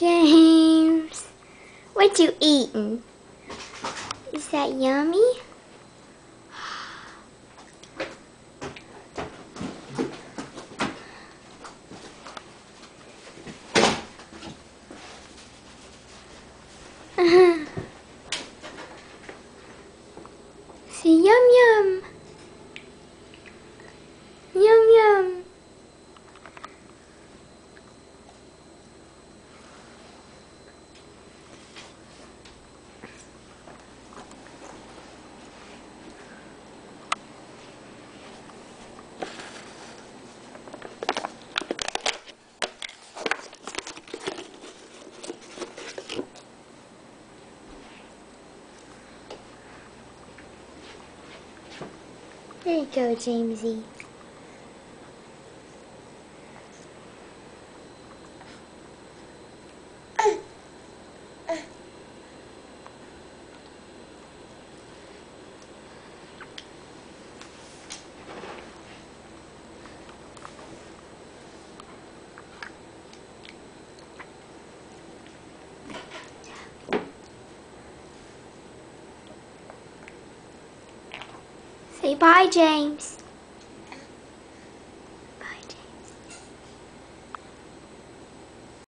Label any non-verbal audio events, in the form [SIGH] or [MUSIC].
James, what you eating? Is that yummy? [LAUGHS] See, yum yum. Yum yum. There you go, Jamesy. Say bye, James.